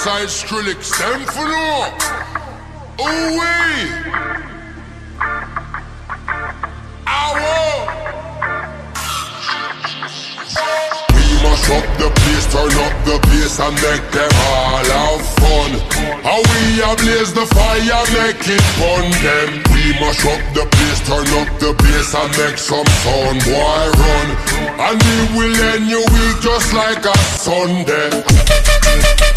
Westside Skrillex, them for no. Away. We must up the place, turn up the bass and make them all have fun. How we ablaze blaze the fire, make it fun them. We must up the place, turn up the bass and make some sound, boy run. And we will end your week just like a Sunday.